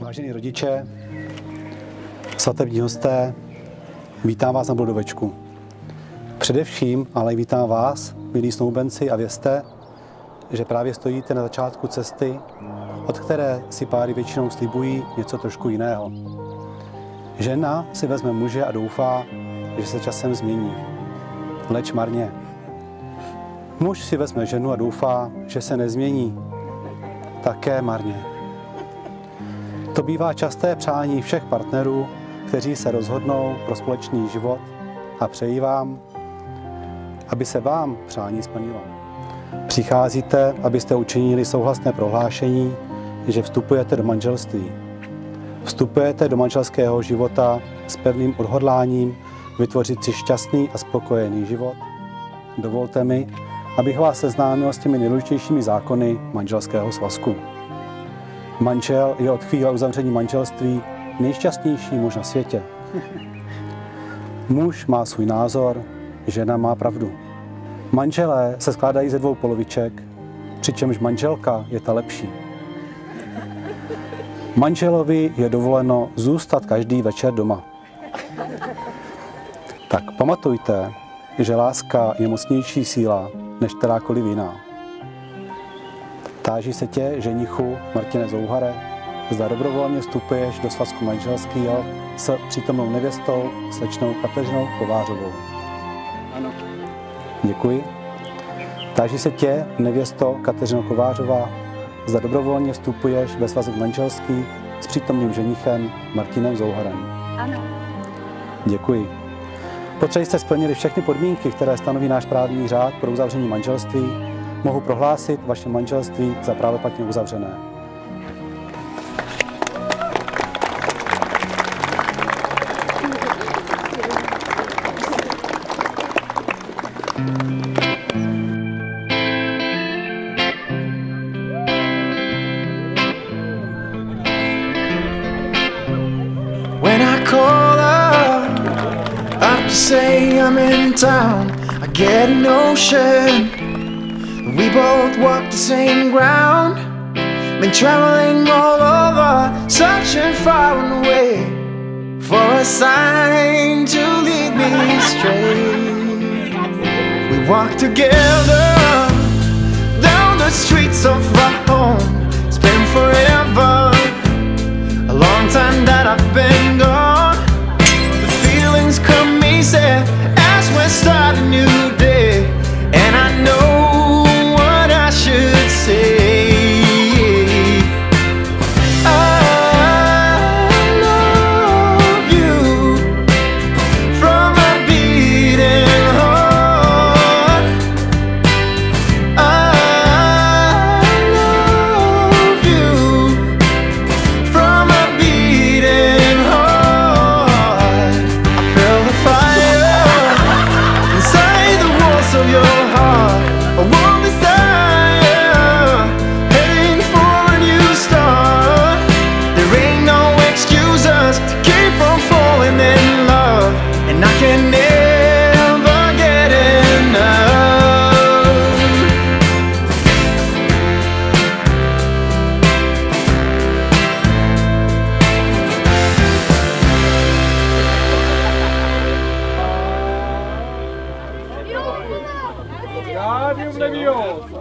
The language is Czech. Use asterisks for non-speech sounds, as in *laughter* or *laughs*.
Vážení rodiče, svatební hosté, vítám vás na Bludovečku. Především ale vítám vás, milí snoubenci, a vězte, že právě stojíte na začátku cesty, od které si páry většinou slibují něco trošku jiného. Žena si vezme muže a doufá, že se časem změní. Leč marně. Muž si vezme ženu a doufá, že se nezmění. Také marně. To bývá časté přání všech partnerů, kteří se rozhodnou pro společný život a přeji vám, aby se vám přání splnilo. Přicházíte, abyste učinili souhlasné prohlášení, že vstupujete do manželství. Vstupujete do manželského života s pevným odhodláním vytvořit si šťastný a spokojený život. Dovolte mi, abych vás seznámil s těmi nejdůležitějšími zákony manželského svazku. Manžel je od chvíle uzavření manželství nejšťastnější muž na světě. *laughs* Muž má svůj názor, žena má pravdu. Manželé se skládají ze dvou poloviček, přičemž manželka je ta lepší. Manželovi je dovoleno zůstat každý večer doma. Tak pamatujte, že láska je mocnější síla než kterákoliv jiná. Táží se tě, ženichu Martine Zouhare, zda dobrovolně vstupuješ do svazku manželského s přítomnou nevěstou, slečnou Kateřinou Kovářovou. Ano. Děkuji. Táží se tě, nevěsto Kateřino Kovářová, zda dobrovolně vstupuješ ve svazek manželský s přítomným ženichem Martinem Zouharem. Ano. Děkuji. Protože jste splnili všechny podmínky, které stanoví náš právní řád pro uzavření manželství, mohu prohlásit vaše manželství za právoplatně uzavřené. Say I'm in town, I get a notion. We both walk the same ground Been traveling all over Searching far and away For a sign to lead me straight We walk together Down the streets of our home. It's been forever A long time that I've been gone. The feelings come easy As we start a new day. maravilloso.